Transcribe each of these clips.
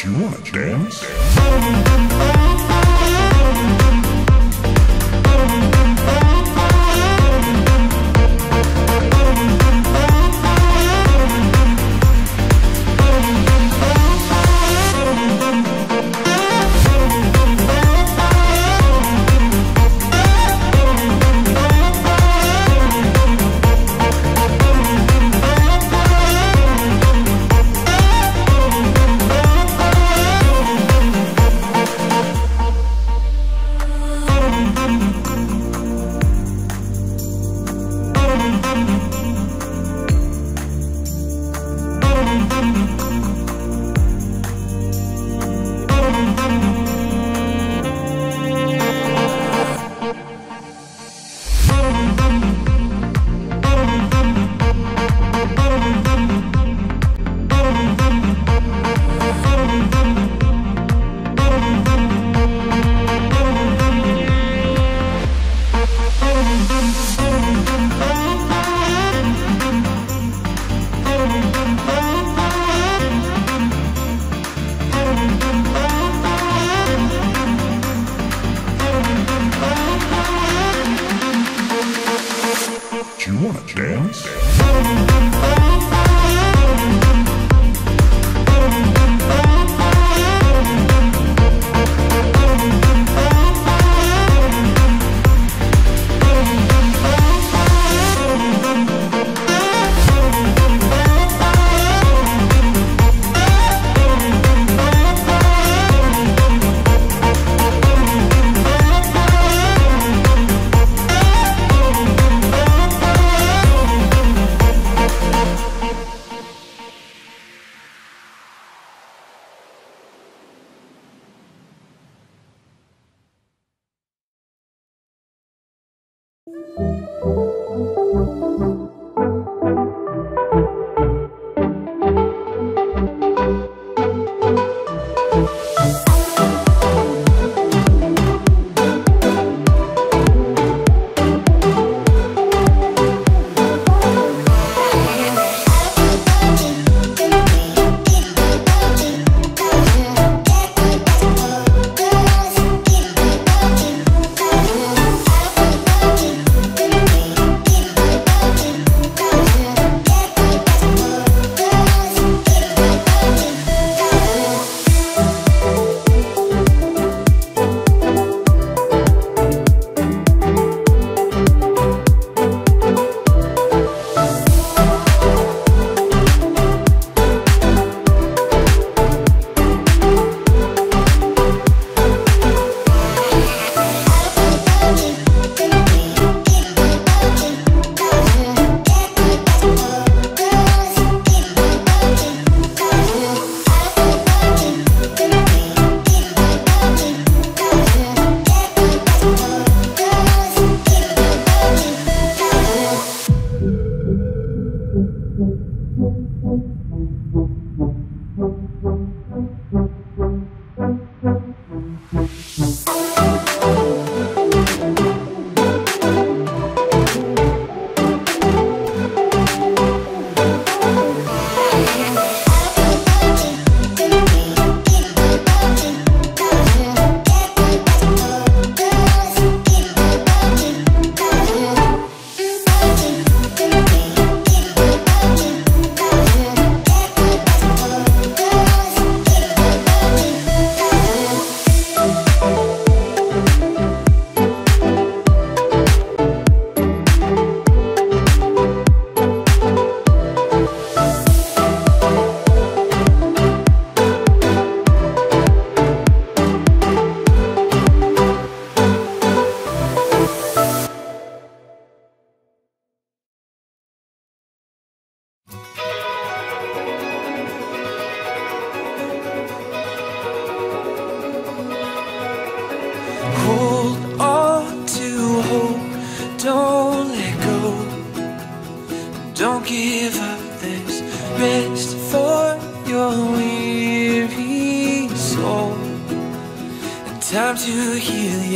Do you wanna dance? Wanna dance? Hold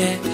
sigue